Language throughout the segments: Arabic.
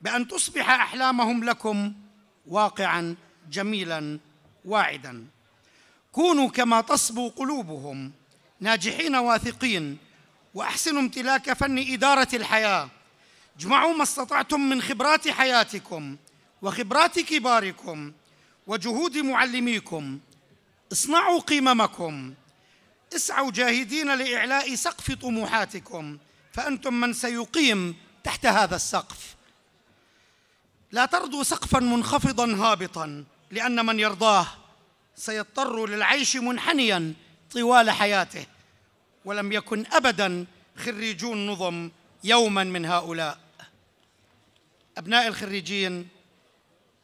بأن تصبح أحلامهم لكم واقعا جميلا واعدا. كونوا كما تصبو قلوبهم ناجحين واثقين وأحسنوا امتلاك فن إدارة الحياة. اجمعوا ما استطعتم من خبرات حياتكم وخبرات كباركم وجهود معلميكم. اصنعوا قممكم. اسعوا جاهدين لإعلاء سقف طموحاتكم فأنتم من سيقيم تحت هذا السقف. لا ترضوا سقفا منخفضا هابطا لأن من يرضاه سيضطر للعيش منحنيا طوال حياته ولم يكن ابدا خريجون نظم يوما من هؤلاء. أبناء الخريجين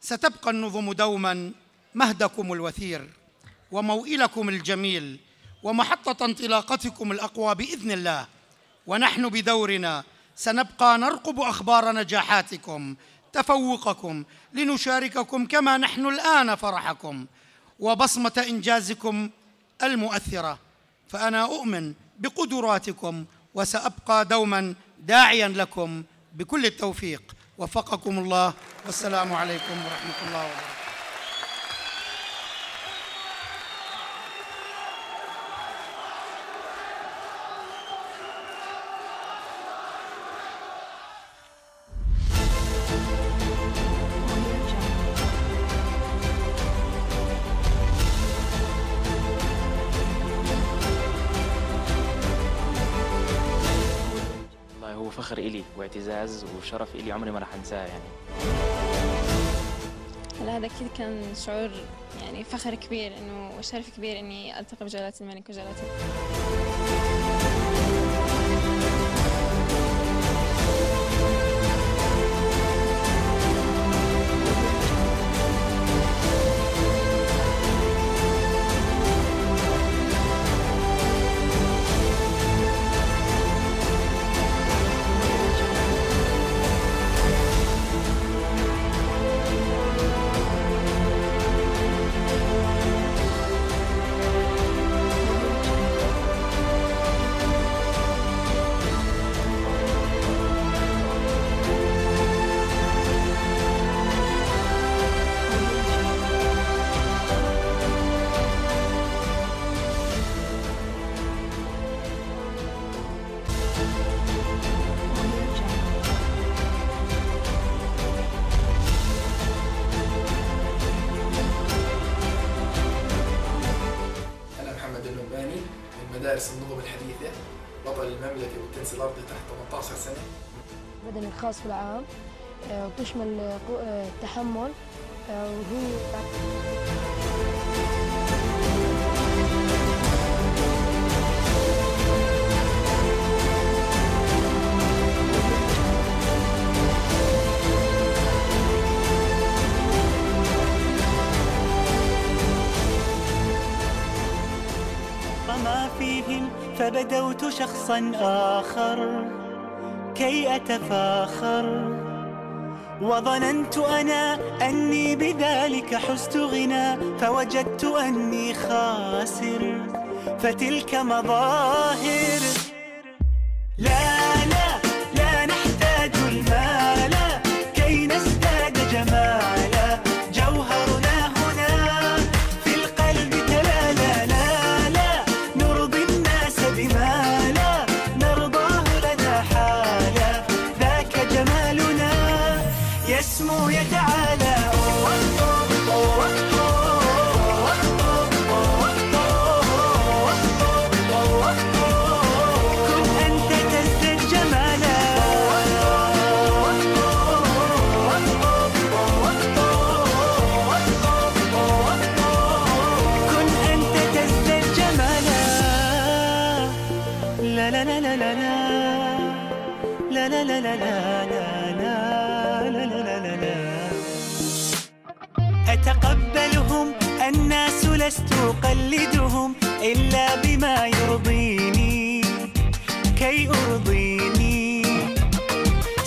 ستبقى النظم دوما مهدكم الوثير وموئلكم الجميل ومحطة انطلاقتكم الأقوى بإذن الله ونحن بدورنا سنبقى نرقب أخبار نجاحاتكم تفوقكم لنشارككم كما نحن الآن فرحكم. وبصمة إنجازكم المؤثرة. فأنا أؤمن بقدراتكم وسأبقى دوما داعيا لكم. بكل التوفيق. وفقكم الله. والسلام عليكم ورحمة الله وبركاته. إلي واعتزاز وشرف إلي عمري ما راح أنساه يعني. هلا هذا أكيد كان شعور يعني فخر كبير إنه شرف كبير إني ألتقي بجلالة الملك وجلالة 12 بدني الخاص والعام وتشمل آه، آه، التحمل آه، وهو فما فيهم فبدوت شخصا آخر. كي أتفاخر. وظننت أنا أني بذلك حزت غنى فوجدت أني خاسر. فتلك مظاهر. لا لست أقلدهم إلا بما يرضيني. كي أرضيني.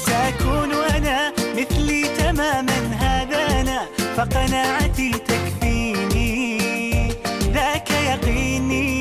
سأكون أنا مثلي تماما هذا أنا فقناعتي تكفيني. ذاك يقيني.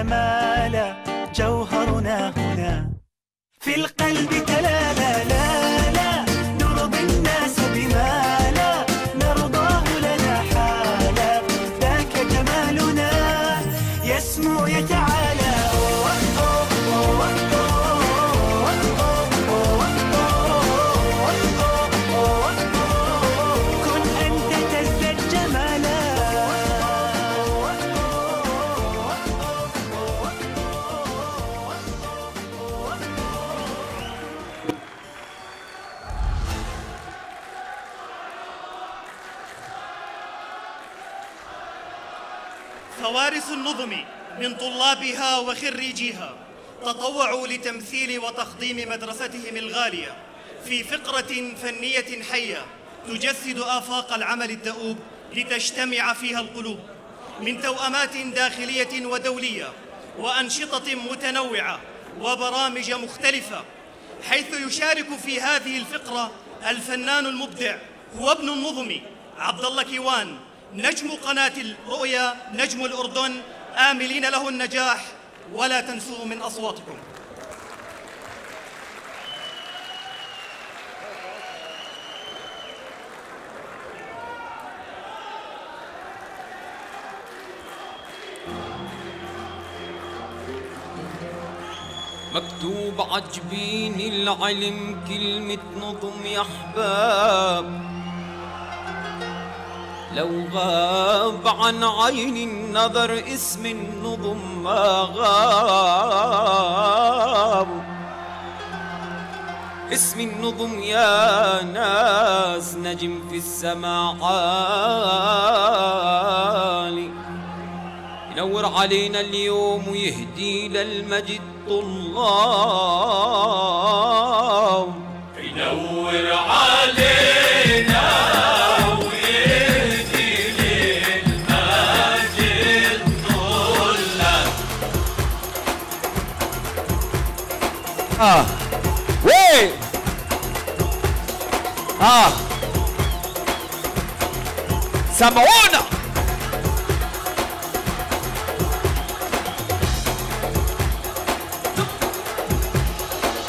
جمالا جوهرنا هنا. في القلب تلالا لا فوارث النظم من طلابها وخريجيها تطوعوا لتمثيل وتخضيم مدرستهم الغالية في فقرة فنية حية تجسد آفاق العمل الدؤوب لتجتمع فيها القلوب من توأمات داخلية ودولية وأنشطة متنوعة وبرامج مختلفة حيث يشارك في هذه الفقرة الفنان المبدع هو ابن النظم عبد الله كيوان. نجم قناة الرؤيا نجم الأردن آملين له النجاح ولا تنسوا من أصواتكم. مكتوب عجبين العلم كلمة نظم يا أحباب. لو غاب عن عين النظر اسم النظم ما غاب. اسم النظم يا ناس نجم في السماء. عالي ينور علينا اليوم ويهدي للمجد طلاب ينور علينا آه وين آه سمعونا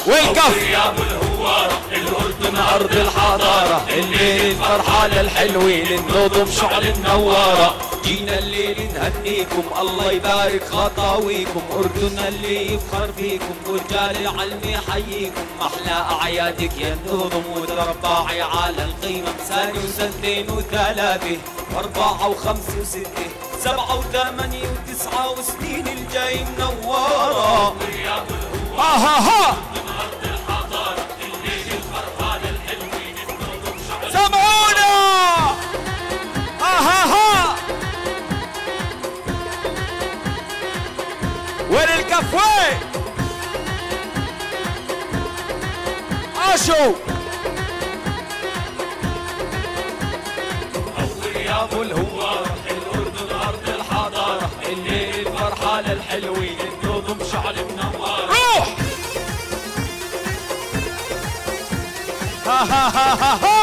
والكف الاردن أرض الحضارة الليل الفرحة للحلوين النظم شعل منورة جينا الليل نهنيكم الله يبارك خطاويكم. أردن اللي يفخر فيكم ورجال العلم يحييكم. أحلى أعيادك يا النظم وترباعي على القيمة. ثاني وسنتين وثلاثة واربعة وخمسة وستة سبعة وثمانية وتسعة وسنين الجاي منورة. ها ها ها وين الكف وين عاشوا يا ابو الهوارة الأردن أرض الحضارة الليل الفرحة للحلوين النظم شعل منورة روح! ها ها ها ها ها!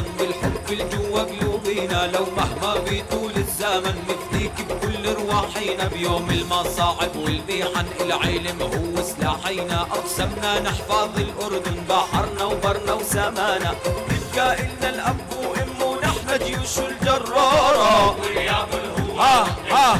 الوطن بالحب الجوا قلوبنا لو مهما بيطول الزمن نفديك بكل رواحينا. بيوم المصاعب والبيحن العلم هو سلاحينا أقسمنا نحفظ الأردن بحرنا وبرنا وسمانا. نبقى إلنا الأب وأم ونحن جيوش الجرارة. ها ها.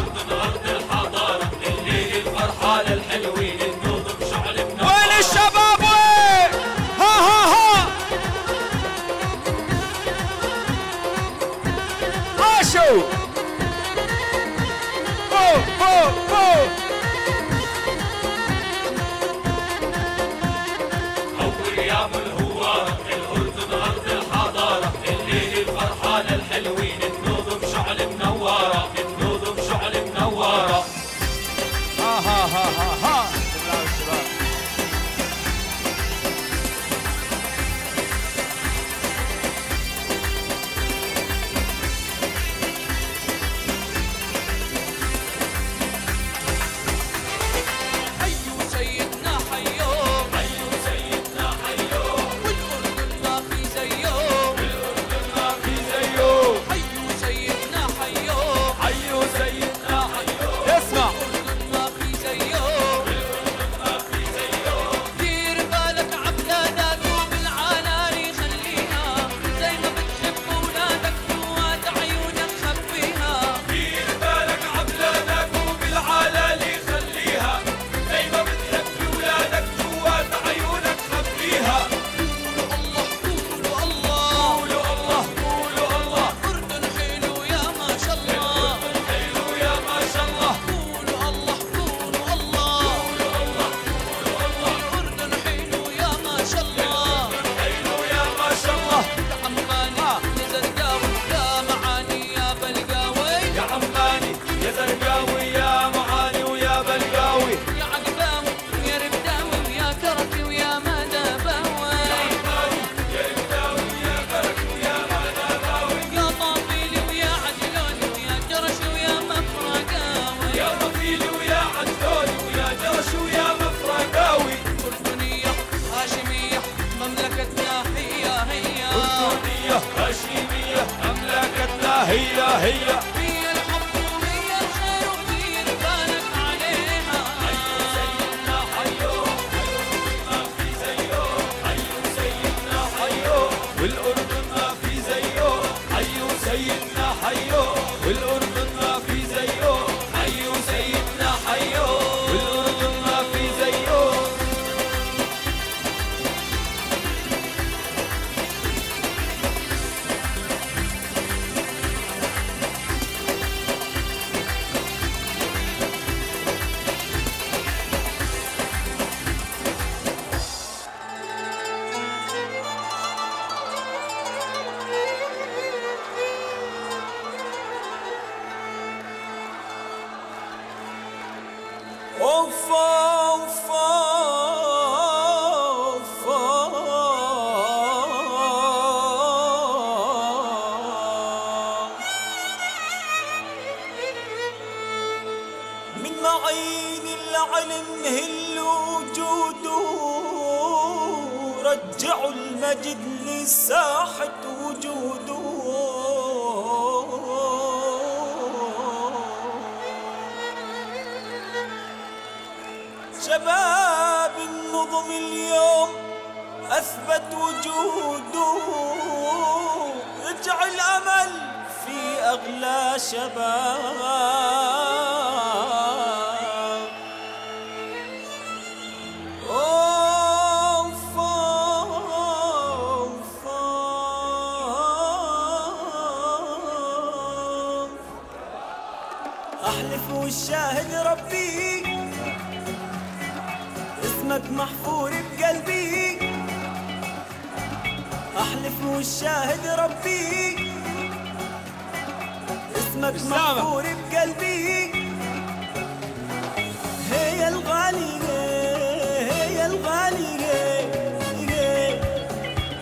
والأردن عين العلم هل وجوده رجعوا المجد لساعه أثبت وجوده. اجعل أمل في أغلى شباب. الواقف والشاهد ربي. اسمك مغفور بقلبي. هي الغالي هي الغالي.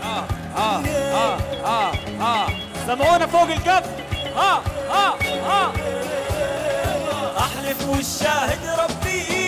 آه آه آه آه آه سمعونا فوق الكف؟ آه آه آه أحلف والشاهد ربي.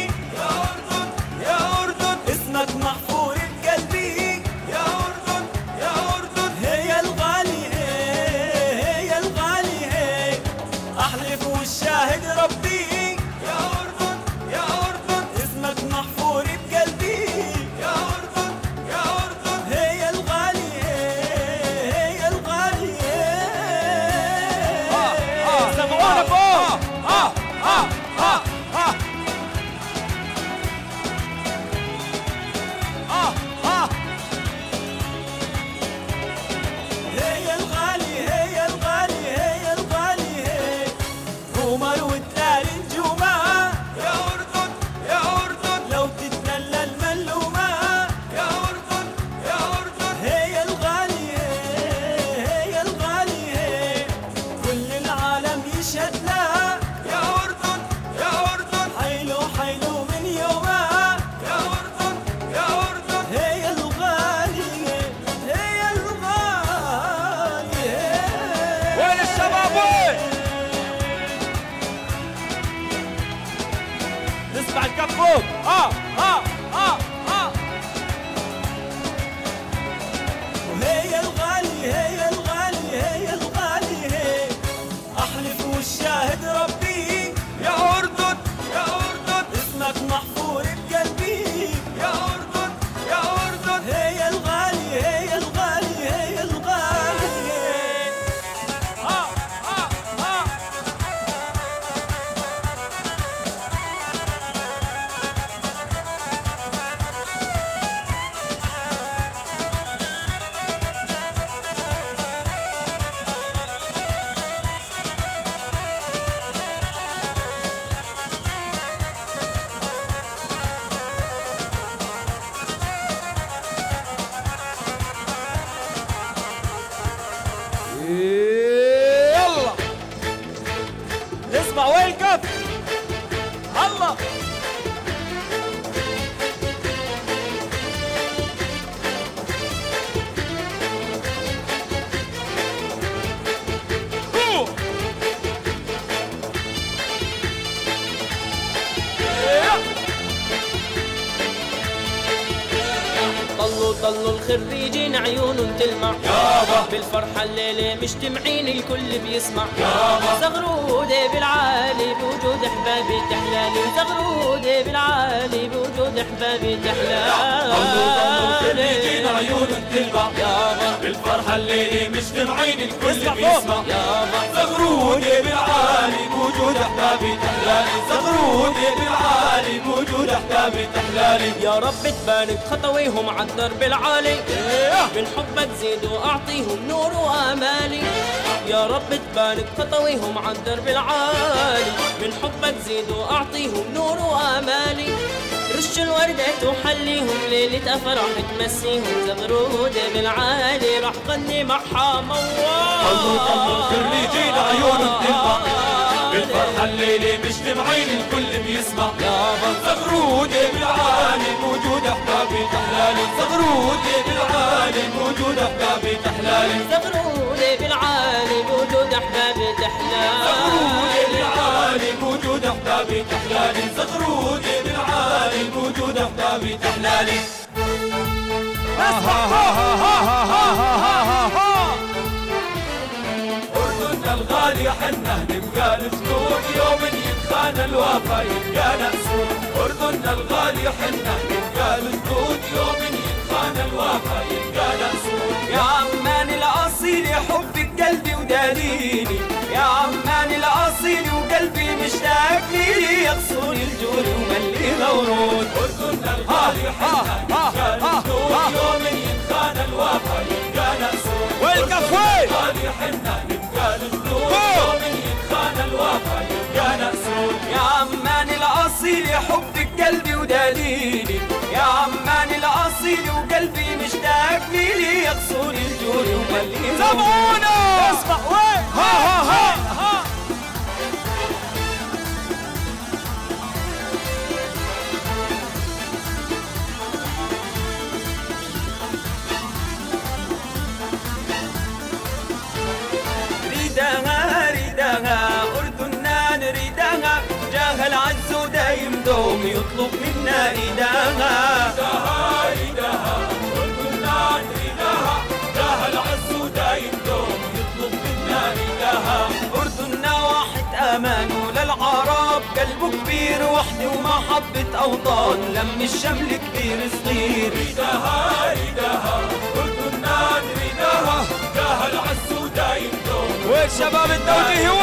خريجين عيونهم تلمع. يابا. بالفرحة الليلة مجتمعين الكل بيسمع. يابا. زغرودة بالعالي بوجود أحبابي تحلالي زغرودة بالعالي بوجود أحبابي خريجين تحلالي عيونهم تلمع يابا بالفرحة الليلة مجتمعين الكل. بيسمع يابا زغرودي بالعالي بوجود احبابي تحلالي زغرودي بالعالي بوجود احبابي تحلالي يا رب تبارك خطويهم على الدرب العالي. من حبك زيد وأعطيهم نور وأمالي. يا رب تبارك خطويهم على الدرب العالي. من حبك زيد وأعطيهم نور وأمالي. رش الوردة وحليهم ليلة أفراح تمسيهم زغرودة بالعالي رح غني معها موال. خريجين عيونهم تلمع بالفرحة الليلة مجتمعين الكل بيسمع. يابا زغرودي بالعالي بوجود احبابي تحلالي زغرودي بالعالي بوجود احبابي تحلالي زغرودة بالعالي بوجود أحبابي زغرودي تحلالي بالعالي بوجود احبابي تحلالي بالعالي احبابي تحلالي أردننا الغالي حنا نبقى الجنود يوم يتخان الوفا يبقى نأسود أردننا الغالي حنا نبقى الجنود يوم يتخان الوفا يبقى نأسود يا عمان الأصيل حبك قلبي ودليلي يا عمان الأصيل وقلبي مشتاق لي يقصوني الجود وملي أردننا الغالي حنا الجنود يوم يتخان الوفا يبقى نأسود والكفوي الغالي حنا نبقى الجنود يوم يتخان الوفا يبقى نأسود يا عمان الأصيل حبك قلبي ودليلي يا عمان الأصيل وقلبي مشتاق لي يقصوني الجود وملي مورود سمعونا اسمع وين؟ ها ها ها! ها! محبة أوطان. لم الشمل كبير صغير. ريدها ريدها أردنان ريدها ده العز وده يمدون والشباب الدولي هو